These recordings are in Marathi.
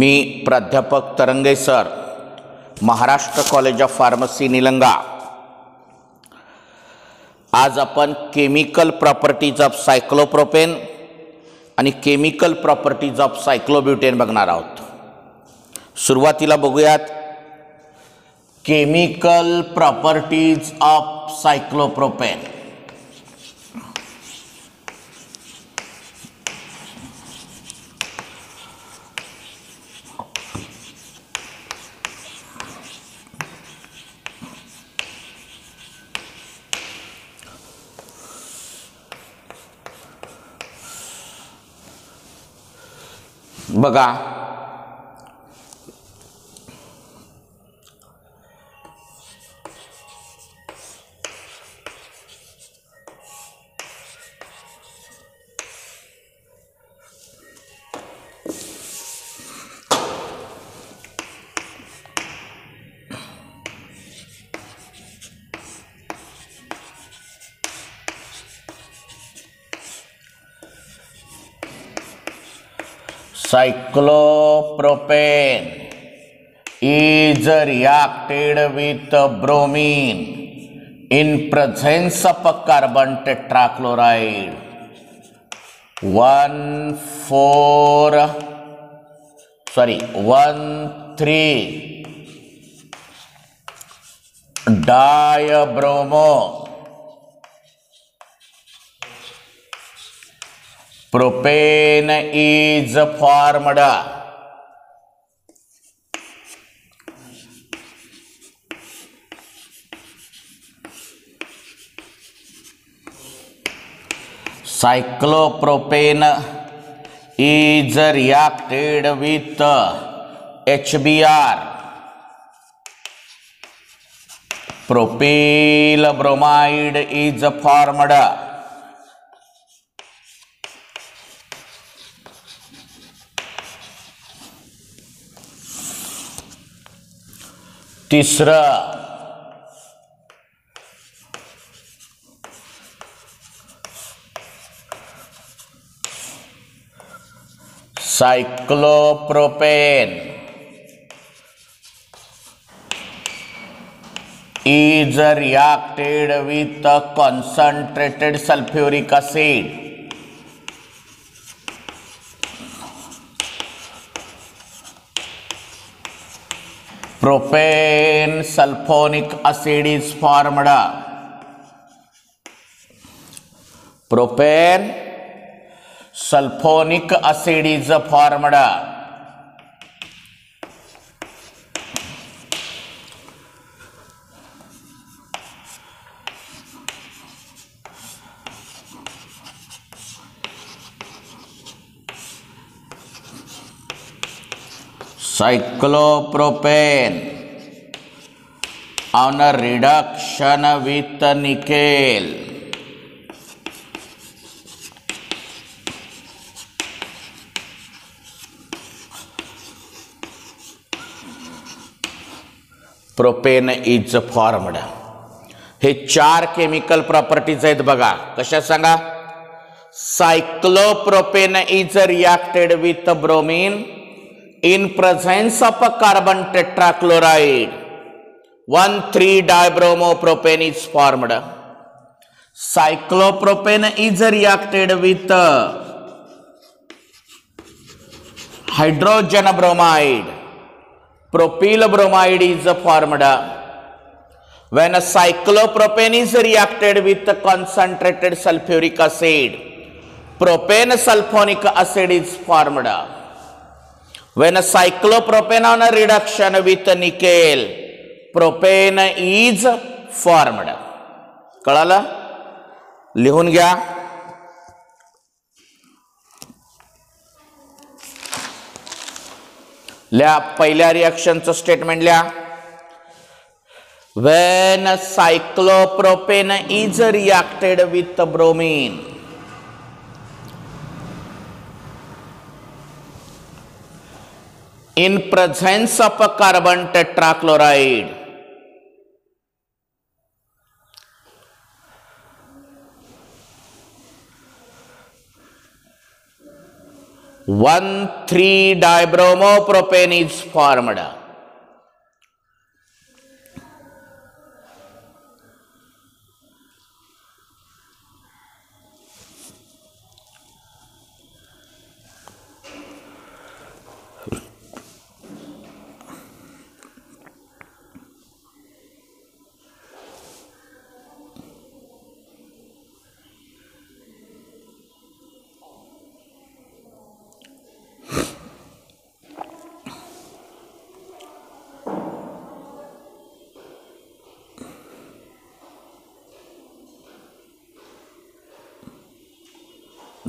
मी प्राध्यापक Tarange sir Maharashtra college of pharmacy Nilanga आज आपण केमिकल प्रॉपर्टीज ऑफ सायक्लोप्रोपेन आणि केमिकल प्रॉपर्टीज ऑफ सायक्लोब्युटेन बघणार आहोत सुरुवातीला बघूयात केमिकल प्रॉपर्टीज ऑफ सायक्लोप्रोपेन बघा cyclopropane is reacted with bromine in presence of carbon tetrachloride one four sorry one three dibromo Propane is formed Cyclopropane is reacted with HBr propyl bromide is formed तीसरा cyclopropane is reacted with a concentrated sulfuric acid Propane sulfonic acid is formed. Propane sulfonic acid is formed. Cyclopropane on a reduction with nickel propane is formed हे चार केमिकल प्रॉपर्टीज आहेत बघा कशा सांगा cyclopropane is reacted with bromine in presence of a carbon tetrachloride, one, three dibromopropane is formed. Cyclopropane is reacted with uh, hydrogen bromide. Propyl bromide is formed. When a cyclopropane is reacted with concentrated sulfuric acid, propane sulfonic acid is formed. When a cyclopropanone reduction with nickel, propane is formed. कळालं लिहून घ्या लिहा पहिल्या statement स्टेटमेंट लिहा when cyclopropane is reacted with bromine in presence of a carbon tetrachloride. One, three dibromo propane is formed.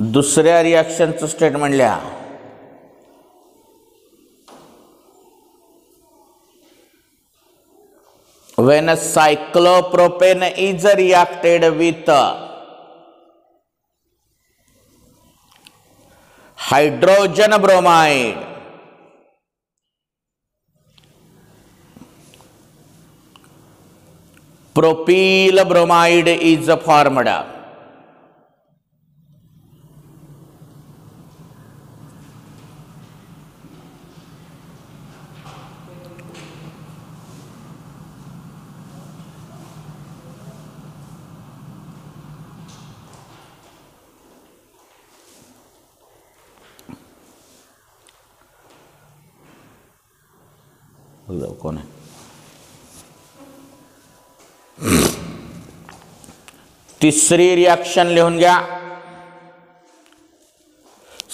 दुसऱ्या रिएक्शनचं स्टेटमेंट म्हणल्या when cyclopropane is reacted with hydrogen bromide propyl bromide is formed फॉर्मडा Uddhav કોને तिसरी रिॲक्शन लिहून घ्या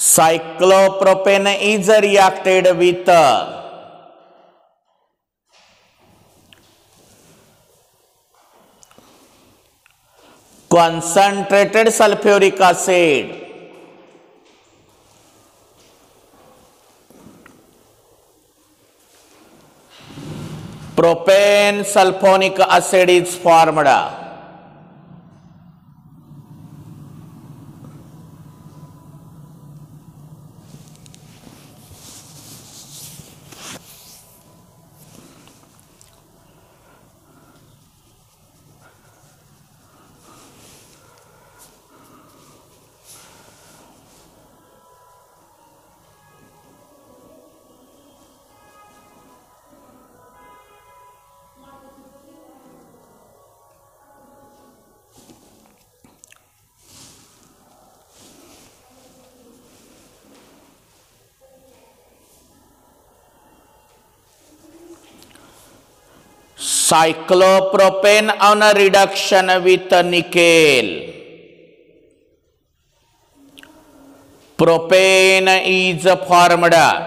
cyclopropane is reacted with concentrated sulphuric acid Propane sulfonic acid is formed. Cyclopropane on a reduction with nickel. Propane is formed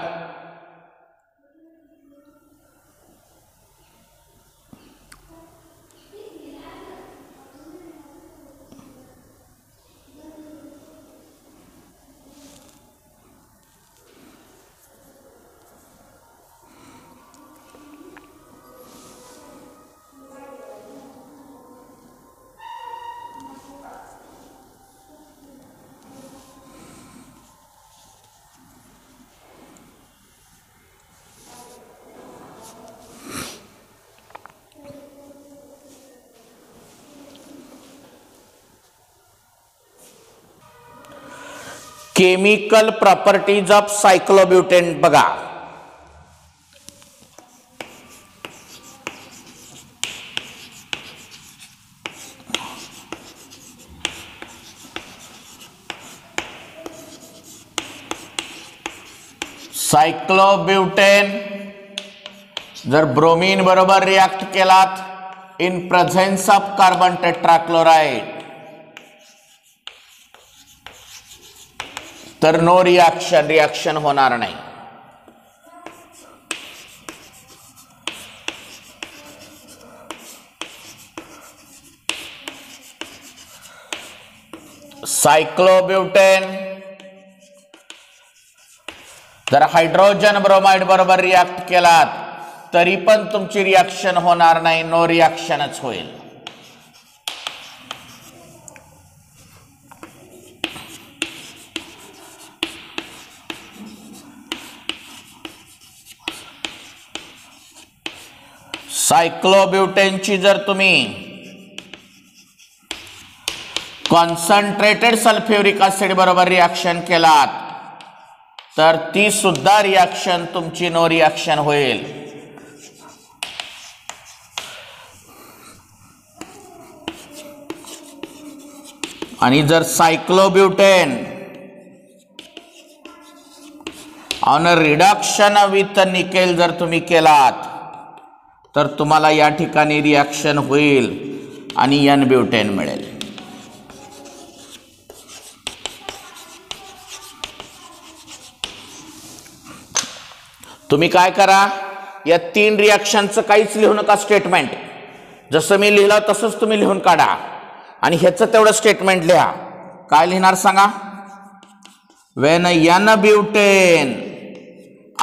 chemical properties of cyclobutane बगा साइक्लोब्यूटेन जर ब्रोमीन बरोबर रिएक्ट केलात in presence of carbon tetrachloride तर नो रिॲक्शन रिॲक्शन होणार नाही सायक्लोब्युटेन जर हायड्रोजन ब्रोमाइड बरोबर रिॲक्ट केलात तरी पण तुमची रिॲक्शन होणार नाही नो रिॲक्शनच होईल सायक्लोब्युटेनची जर तुम्ही कॉन्सन्ट्रेटेड सल्फ्युरिक ॲसिड बरोबर रिॲक्शन केलात तर ती सुद्धा रिॲक्शन तुमची नो रिॲक्शन होईल आणि जर cyclobutane on reduction with nickel जर तुम्ही केलात तर तुम्हाला या ठिकाणी रिॲक्शन होईल आणि एन ब्युटेन मिळेल तुम्ही काय करा या तीन रिॲक्शनचं काहीच लिहू नका स्टेटमेंट जसं मी लिहिलं तसंच तुम्ही लिहून काढा आणि ह्याचं तेवढं स्टेटमेंट लिहा काय लिहिणार सांगा when n butane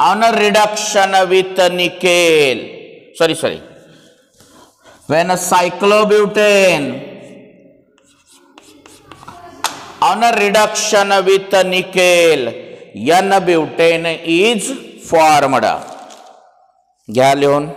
on reduction with nickel sorry sorry when a cyclobutane on reduction with nickel n butane is formed घ्या लिहून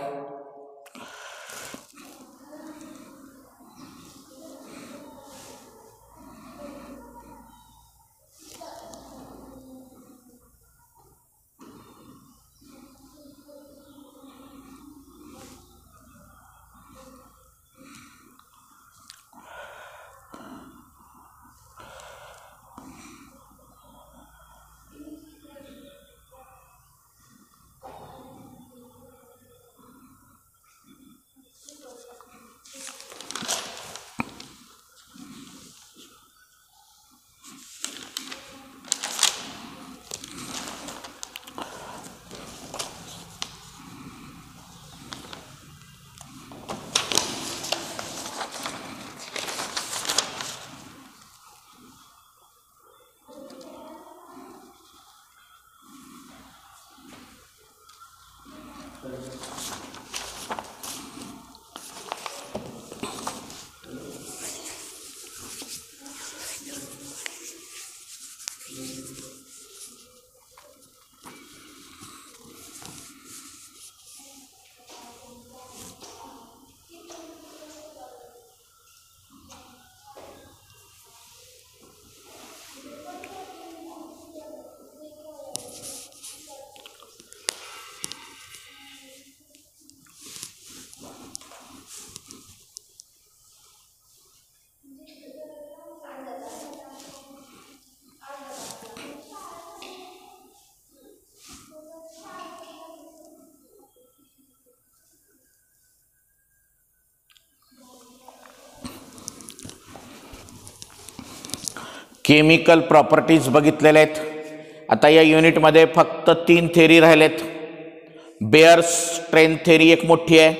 केमिकल प्रॉपर्टीज बघितलेल्या आहेत आता या युनिटमध्ये फक्त तीन थेरी राहिलेत बेअर स्ट्रेन थेरी एक मोठी आहे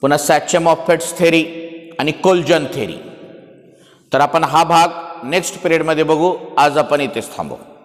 पुन्हा सॅचम ऑफेट्स थेरी आणि कोल्जन थेरी तर आपण हा भाग नेक्स्ट पिरियडमध्ये बघू आज आपण इथेच थांबू